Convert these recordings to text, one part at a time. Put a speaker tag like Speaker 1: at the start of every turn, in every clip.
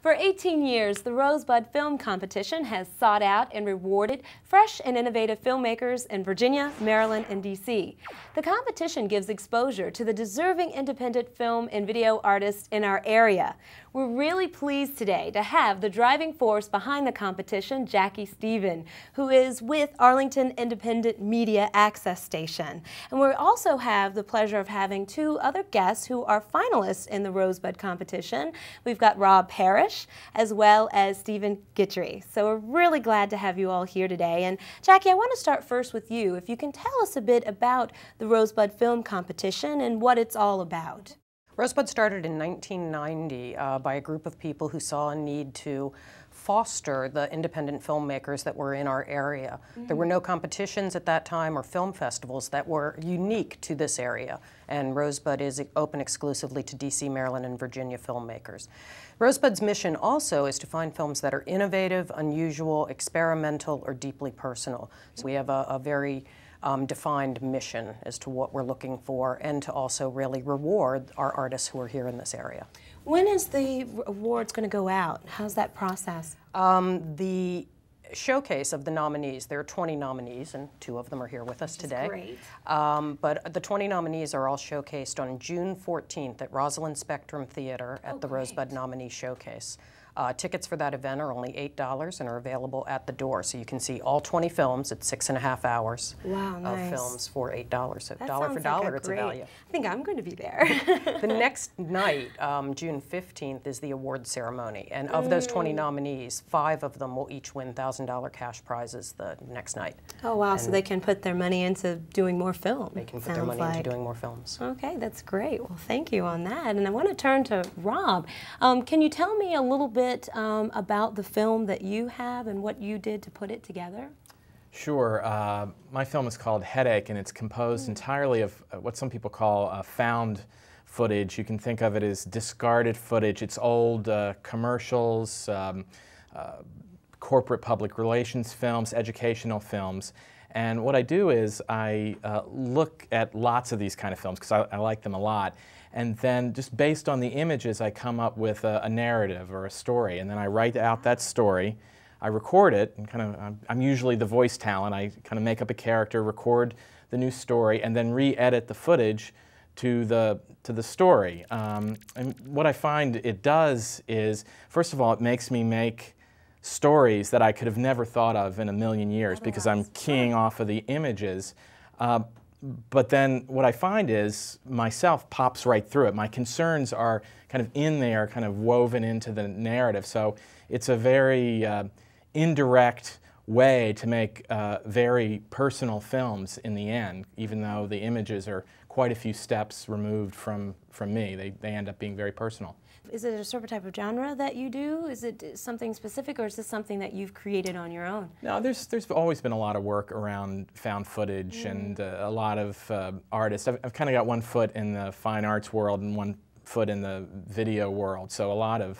Speaker 1: For 18 years, the Rosebud Film Competition has sought out and rewarded fresh and innovative filmmakers in Virginia, Maryland, and D.C. The competition gives exposure to the deserving independent film and video artists in our area. We're really pleased today to have the driving force behind the competition, Jackie Steven, who is with Arlington Independent Media Access Station. And we also have the pleasure of having two other guests who are finalists in the Rosebud competition. We've got Rob Parrish as well as Stephen Guidry. So we're really glad to have you all here today. And Jackie, I want to start first with you. If you can tell us a bit about the Rosebud Film Competition and what it's all about.
Speaker 2: Rosebud started in 1990 uh, by a group of people who saw a need to foster the independent filmmakers that were in our area. Mm -hmm. There were no competitions at that time or film festivals that were unique to this area, and Rosebud is open exclusively to DC, Maryland, and Virginia filmmakers. Rosebud's mission also is to find films that are innovative, unusual, experimental, or deeply personal. So we have a, a very um, defined mission as to what we're looking for and to also really reward our artists who are here in this area.
Speaker 1: When is the awards going to go out? How's that process?
Speaker 2: Um, the showcase of the nominees. There are 20 nominees, and two of them are here with us today.
Speaker 1: Great.
Speaker 2: Um, but the 20 nominees are all showcased on June 14th at Rosslyn Spectrum Theater at
Speaker 1: oh,
Speaker 2: the
Speaker 1: great.
Speaker 2: Rosebud Nominee Showcase. Uh, tickets for that event are only $8 and are available at the door. So you can see all 20 films at six and a half hours
Speaker 1: wow,
Speaker 2: of films for $8. So
Speaker 1: that
Speaker 2: dollar for dollar,
Speaker 1: like
Speaker 2: it's
Speaker 1: great,
Speaker 2: a value.
Speaker 1: I think I'm going to be there.
Speaker 2: the next night, um, June 15th, is the award ceremony. And of mm. those 20 mm. nominees, five of them will each win $1,000 cash prizes the next night.
Speaker 1: Oh, wow. And so they can put their money into doing more film.
Speaker 2: They can put their money
Speaker 1: like.
Speaker 2: into doing more films.
Speaker 1: Okay, that's great. Well, thank you on that. And I want to turn to Rob. Um, can you tell me a little bit um, about about the film that you have and what you did to put it together?
Speaker 3: Sure. Uh, my film is called Headache, and it's composed mm. entirely of uh, what some people call uh, found footage. You can think of it as discarded footage. It's old uh, commercials, um, uh, corporate public relations films, educational films. And what I do is I uh, look at lots of these kind of films because I, I like them a lot and then just based on the images, I come up with a, a, narrative or a story, and then I write out that story. I record it, and kind of, I'm, usually the voice talent. I kind of make up a character, record the new story, and then re-edit the footage to the to the story. Um, and what I find it does is, first of all, it makes me make stories that I could have never thought of in a million years because I'm keying off of the images. Uh, but then what I find is myself pops right through it. My concerns are kind of in there, kind of woven into the narrative. So it's a very uh, indirect way to make uh, very personal films in the end, even though the images are quite a few steps removed from, from me. They, they end up being very personal.
Speaker 1: Is it a certain type of genre that you do? Is it something specific, or is this something that you've created on your own?
Speaker 3: No, there's there's always been a lot of work around found footage mm. and uh, a lot of uh, artists. I've, I've kind of got one foot in the fine arts world and one foot in the video world. So a lot of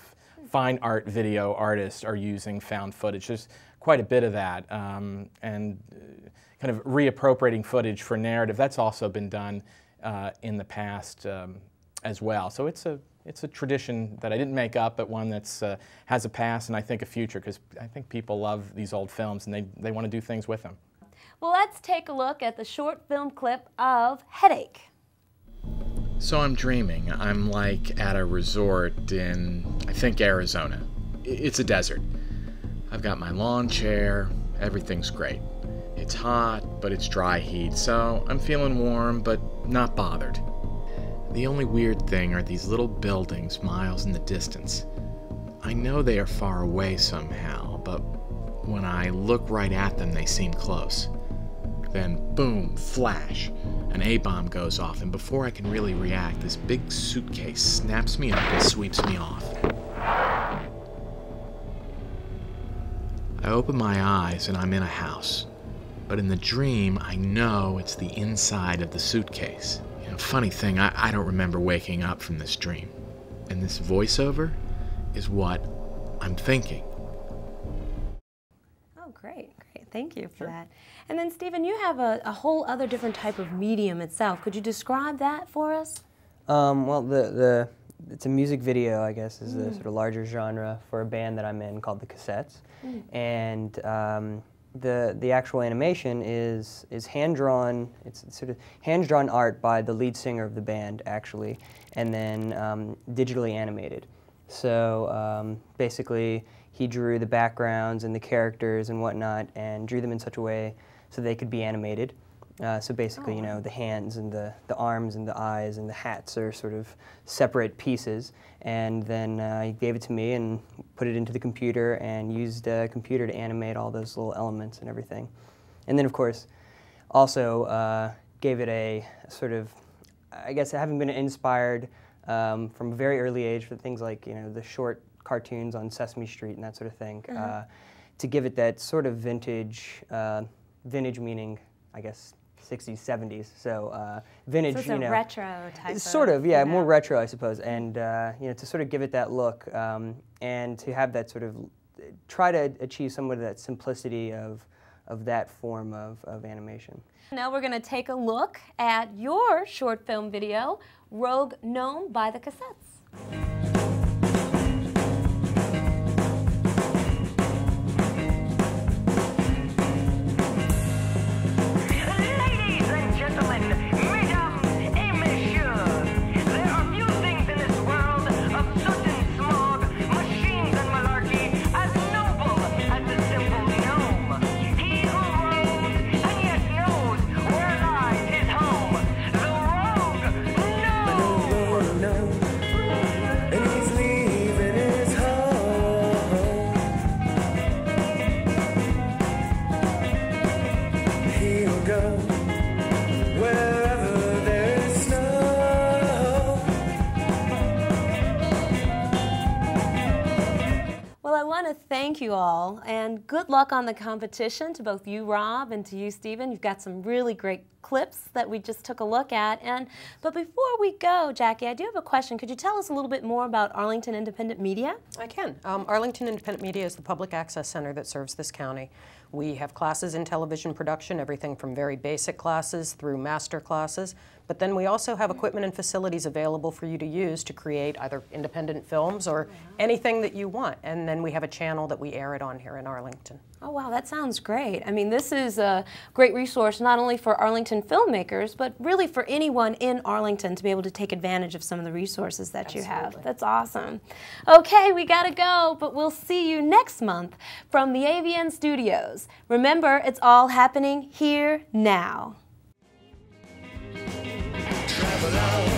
Speaker 3: fine art video artists are using found footage. There's quite a bit of that, um, and uh, kind of reappropriating footage for narrative. That's also been done uh, in the past um, as well. So it's a it's a tradition that I didn't make up, but one that uh, has a past and I think a future because I think people love these old films and they, they want to do things with them.
Speaker 1: Well, let's take a look at the short film clip of Headache.
Speaker 3: So I'm dreaming. I'm like at a resort in, I think, Arizona. It's a desert. I've got my lawn chair, everything's great. It's hot, but it's dry heat, so I'm feeling warm, but not bothered. The only weird thing are these little buildings miles in the distance. I know they are far away somehow, but when I look right at them, they seem close. Then, boom, flash, an A bomb goes off, and before I can really react, this big suitcase snaps me up and sweeps me off. I open my eyes and I'm in a house. But in the dream, I know it's the inside of the suitcase funny thing, I, I don't remember waking up from this dream. And this voiceover is what I'm thinking.
Speaker 1: Oh, great, great. Thank you for sure. that. And then, Stephen, you have a, a, whole other different type of medium itself. Could you describe that for us?
Speaker 4: Um, well, the, the it's a music video, I guess, is the sort of larger genre for a band that I'm in called the Cassettes, and um, the the actual animation is is hand drawn. It's sort of hand drawn art by the lead singer of the band, actually, and then um, digitally animated. So um, basically, he drew the backgrounds and the characters and whatnot, and drew them in such a way so they could be animated. Uh, so basically, you know, the hands and the, the arms and the eyes and the hats are sort of separate pieces. And then uh, he gave it to me and put it into the computer and used a computer to animate all those little elements and everything. And then, of course, also uh, gave it a sort of, I guess, having been inspired um, from a very early age for things like, you know, the short cartoons on Sesame Street and that sort of thing, uh, to give it that sort of vintage, uh, vintage meaning, I guess, 60s, 70s. So uh, vintage,
Speaker 1: So it's
Speaker 4: you know,
Speaker 1: retro type
Speaker 4: sort of, yeah,
Speaker 1: you
Speaker 4: more retro, I suppose, and uh, you know, to sort of give it that look, um, and to have that sort of try to achieve some of that simplicity of of that form of, of animation.
Speaker 1: Now we're going to take a look at your short film video, Rogue Gnome by the Cassettes. Thank you all and good luck on the competition to both you, Rob, and to you, Stephen. You've got some really great clips that we just took a look at. And but before we go, Jackie, I do have a question. Could you tell us a little bit more about Arlington Independent Media?
Speaker 2: I can. Um, Arlington Independent Media is the public access center that serves this county. We have classes in television production, everything from very basic classes through master classes, but then we also have mm-hmm. equipment and facilities available for you to use to create either independent films or anything that you want. And then we have a channel that we air it on here in Arlington.
Speaker 1: Oh, wow, that sounds great. I mean, this is a great resource not only for Arlington filmmakers, but really for anyone in Arlington to be able to take advantage of some of the resources that you have. That's awesome. Okay, we got to go, but we'll see you next month from the AVN studios. Remember, it's all happening here now.
Speaker 5: Travel out